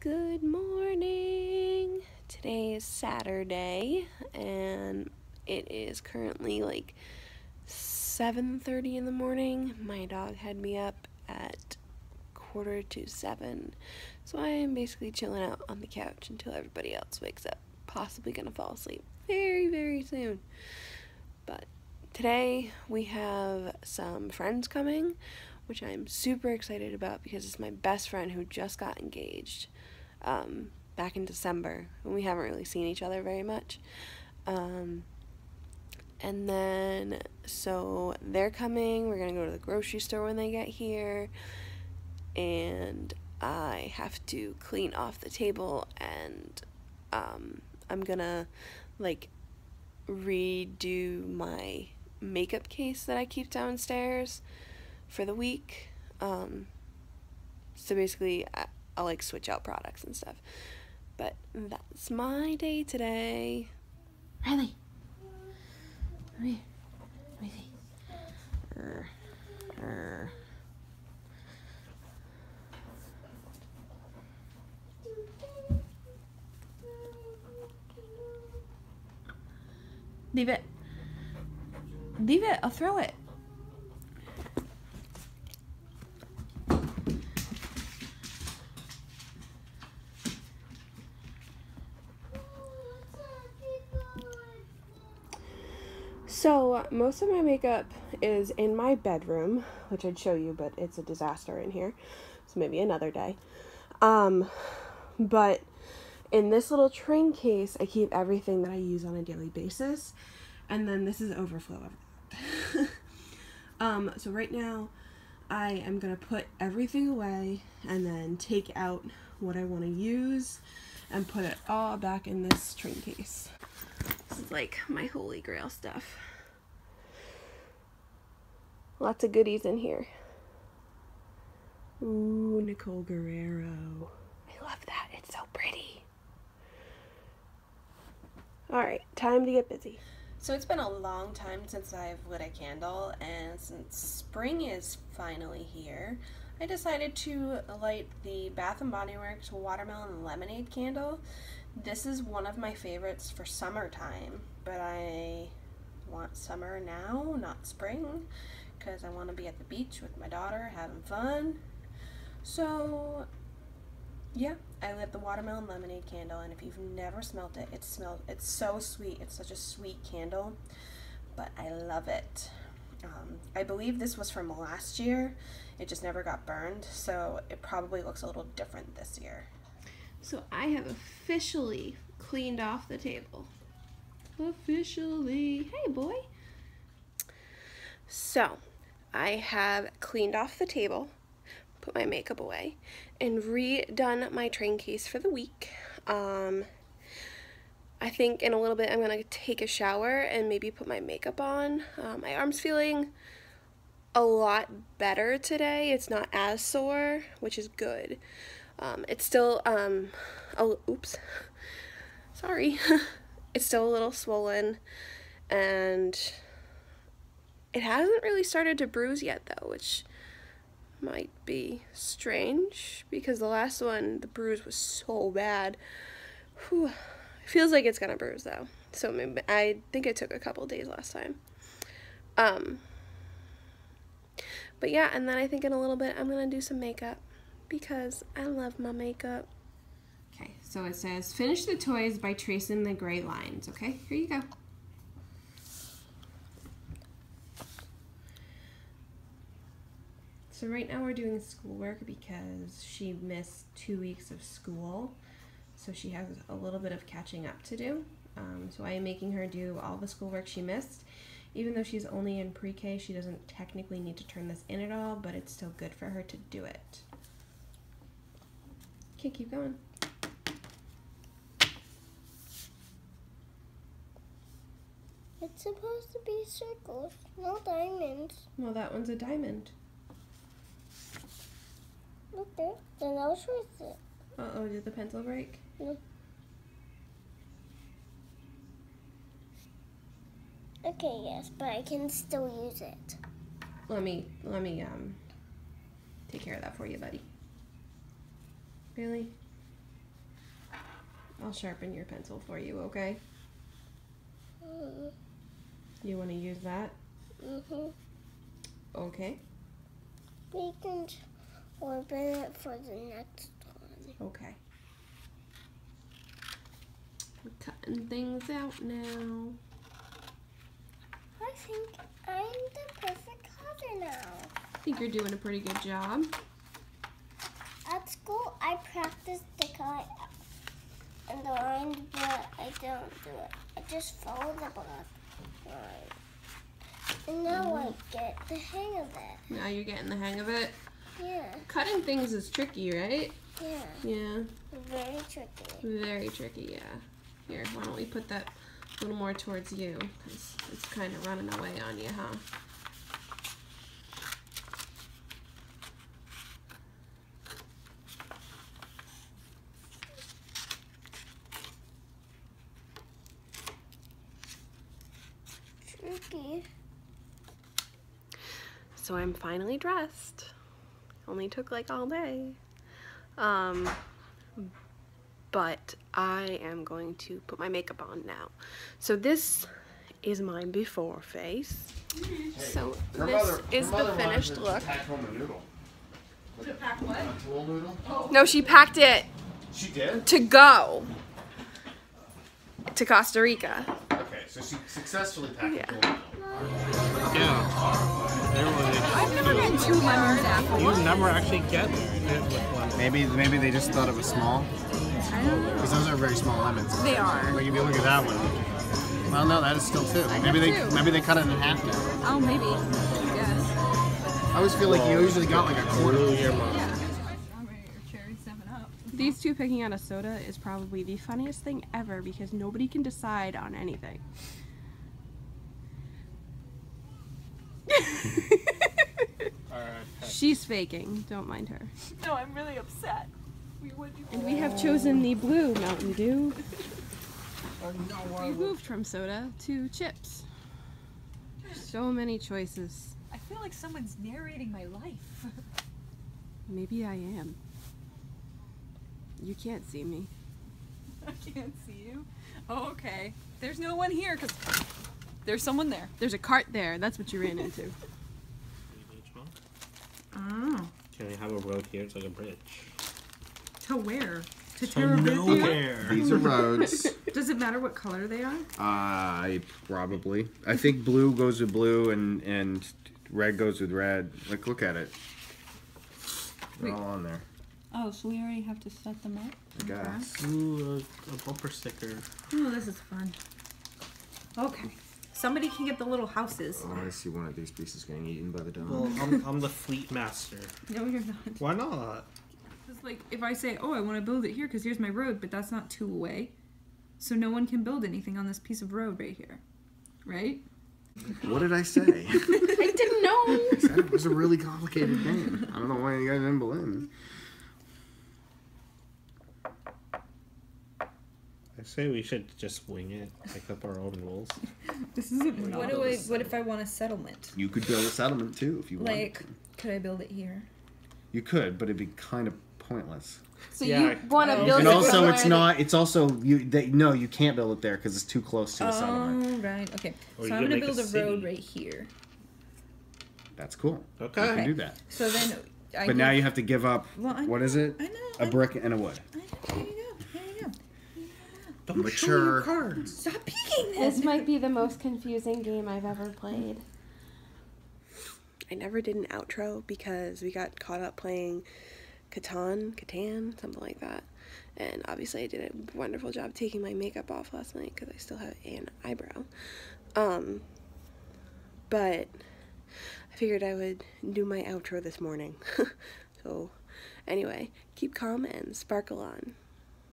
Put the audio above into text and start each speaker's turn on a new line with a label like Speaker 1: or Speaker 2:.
Speaker 1: Good morning. Today is Saturday and it is currently like 7:30 in the morning. My dog had me up at quarter to 7. So I am basically chilling out on the couch until everybody else wakes up. Possibly to fall asleep very very soon. But today we have some friends coming which I'm super excited about because it's my best friend who just got engaged um, back in December, and we haven't really seen each other very much. Um, and then, so they're coming. We're gonna go to the grocery store when they get here, and I have to clean off the table, and um, I'm gonna like redo my makeup case that I keep downstairs for the week. Um, so basically, I'll like switch out products and stuff. But that's my day today.
Speaker 2: Riley, come here. Let me see.
Speaker 1: Er, er.
Speaker 2: Leave it. Leave it. I'll throw it.
Speaker 1: So, most of my makeup is in my bedroom, which I'd show you, but it's a disaster in here. So, maybe another day. Um, but in this little train case, I keep everything that I use on a daily basis. And then this is overflow of that. um, so, right now, I am going to put everything away and then take out what I want to use and put it all back in this train case. Is like my holy grail stuff. Lots of goodies in here. Ooh, Nicole Guerriero. I love that. It's so pretty. All right, time to get busy.
Speaker 3: So it's been a long time since I've lit a candle, and since spring is finally here, I decided to light the Bath Body Works Watermelon Lemonade candle. This is one of my favorites for summertime, but I want summer now, not spring, because I want to be at the beach with my daughter having fun. So yeah, I lit the watermelon lemonade candle, and if you've never smelt it, it smells. It's so sweet. It's such a sweet candle, but I love it. Um, I believe this was from last year. It just never got burned, so it probably looks a little different this year.
Speaker 1: So I have officially cleaned off the table. Officially. Hey, boy. So I have cleaned off the table, put my makeup away, and redone my train case for the week. Um, I think in a little bit I'm going to take a shower and maybe put my makeup on. Um, my arm's feeling a lot better today. It's not as sore, which is good. Um, it's still, um, oh, oops, sorry. it's still a little swollen and it hasn't really started to bruise yet though, which might be strange because the last one, the bruise was so bad. Whew. It feels like it's gonna bruise though. So maybe, I think I took a couple days last time. Um, but yeah, and then I think in a little bit I'm gonna do some makeup because I love my makeup.
Speaker 2: Okay, so it says finish the toys by tracing the gray lines. Okay, here you go. So right now we're doing schoolwork because she missed two weeks of school. So she has a little bit of catching up to do. Um, so I am making her do all the schoolwork she missed. Even though she's only in pre-K, she doesn't technically need to turn this in at all, but it's still good for her to do it. Okay, keep going.
Speaker 4: It's supposed to be circles, no diamonds.
Speaker 2: Well, that one's a diamond.
Speaker 4: Look there. Then I'll trace it.
Speaker 2: Uh-oh, did the pencil break?
Speaker 4: No. Okay, yes, but I can still use it.
Speaker 2: Let me, let me, um, take care of that for you, buddy. Really? I'll sharpen your pencil for you, okay? You want to use that?
Speaker 4: Mm-hmm.
Speaker 2: Okay.
Speaker 4: We can open it for the next one.
Speaker 2: Okay. We're cutting things out now.
Speaker 4: I think I'm the perfect cutter now.
Speaker 2: I think you're doing a pretty good job.
Speaker 4: I practice the cut and the lines, but I don't do it. I just follow the black line. And now I mm-hmm. get the hang of it.
Speaker 2: Now you're getting the hang of it.
Speaker 4: Yeah,
Speaker 2: Cutting things is tricky, right?
Speaker 4: yeah.
Speaker 2: Yeah.
Speaker 4: Very tricky.
Speaker 2: Very tricky, yeah. Here, why don't we put that a little more towards you? Because it's kind of running away on you, huh?
Speaker 4: Tricky.
Speaker 1: So I'm finally dressed. Only took like all day. Um, but I am going to put my makeup on now. So this is my before face. So this
Speaker 5: mother-
Speaker 1: is the finished
Speaker 5: to
Speaker 1: look.
Speaker 5: Pack home a noodle. To pack what? A tool noodle.
Speaker 1: No, she packed it
Speaker 5: She did.
Speaker 1: to go to Costa Rica.
Speaker 5: Okay, successfully packed
Speaker 1: Yeah.
Speaker 5: a tool noodle.
Speaker 6: Yeah. Everyone,
Speaker 7: I've never gotten two lemons apple.
Speaker 6: you never actually get it.
Speaker 8: Maybe maybe they just thought it was small.
Speaker 7: I don't know.
Speaker 8: Because those are very small lemons.
Speaker 7: They are.
Speaker 8: Like if you look at that one. Well, no, that is still two. Maybe they
Speaker 7: two.
Speaker 8: maybe they cut it in half now.
Speaker 7: Oh, maybe. Yes.
Speaker 8: I always feel like you usually got like a quarter.
Speaker 6: Your mom.
Speaker 7: cherry 7 up.
Speaker 2: These two picking out a soda is probably the funniest thing ever because nobody can decide on anything. She's faking. Don't mind her.
Speaker 7: No, I'm really upset. We would do
Speaker 2: And we have chosen the blue Mountain Dew. We moved from soda to chips. So many choices.
Speaker 7: I feel like someone's narrating my life.
Speaker 2: Maybe I am. You can't see me.
Speaker 7: I can't see you. Oh, okay. There's no one here because there's someone there.
Speaker 2: There's a cart there. That's what you ran into.
Speaker 7: Oh.
Speaker 6: Can we have a road here? It's like a bridge.
Speaker 7: To where? To
Speaker 6: To nowhere.
Speaker 8: These are roads.
Speaker 7: Does it matter what color they are?
Speaker 8: I probably. I think blue goes with blue and and red goes with red. Like look at it. They're all on there.
Speaker 9: Oh, so we already have to set them up?
Speaker 8: I guess.
Speaker 6: Ooh, a, a bumper sticker.
Speaker 7: Oh, this is fun. Okay. Somebody can get the little houses.
Speaker 8: Oh, I see one of these pieces getting eaten by the dog.
Speaker 6: Well, I'm, I'm the fleet master.
Speaker 7: No, you're not.
Speaker 6: Why not?
Speaker 7: It's like if I say, "Oh, I want to build it here because here's my road," but that's not two away, so no one can build anything on this piece of road right here, right?
Speaker 8: What did I say?
Speaker 2: I didn't know.
Speaker 8: I said it was a really complicated game. I don't know why you guys didn't believe
Speaker 6: I say we should just wing it, make up our own rules.
Speaker 7: This isn't.
Speaker 9: What do I? What if I want a settlement?
Speaker 8: You could build a settlement too if you want.
Speaker 9: Like, could I build it here?
Speaker 8: You could, but it'd be kind of pointless.
Speaker 2: So
Speaker 6: Yeah,
Speaker 2: you
Speaker 6: I-
Speaker 2: want to build
Speaker 8: And
Speaker 2: it
Speaker 8: also,
Speaker 2: somewhere
Speaker 8: it's
Speaker 2: that-
Speaker 8: not. It's also you. They, no, you can't build it there because it's too close to a settlement.
Speaker 9: Oh, right. Okay.
Speaker 6: Or
Speaker 9: so I'm
Speaker 6: could
Speaker 9: gonna
Speaker 6: make a
Speaker 9: build a,
Speaker 6: city.
Speaker 9: road right here.
Speaker 8: That's cool.
Speaker 6: Okay.
Speaker 8: You can do that.
Speaker 9: So then, I
Speaker 8: But now
Speaker 9: give-
Speaker 8: you have to give up.
Speaker 9: Well, I
Speaker 8: what
Speaker 9: know,
Speaker 8: it?
Speaker 9: I know.
Speaker 8: A
Speaker 9: I-
Speaker 8: brick and a wood.
Speaker 9: I know. You go. Here you go.
Speaker 6: Don't
Speaker 8: Mature.
Speaker 6: show your cards.
Speaker 9: Stop peeking
Speaker 2: This
Speaker 9: then.
Speaker 2: might be the most confusing game I've ever played.
Speaker 1: I never did an outro because we got caught up playing Catan, Catan, something like that. And obviously, I did a wonderful job taking my makeup off last night because I still have an eyebrow. Um, but I figured I would do my outro this morning. so, anyway, keep calm and sparkle on.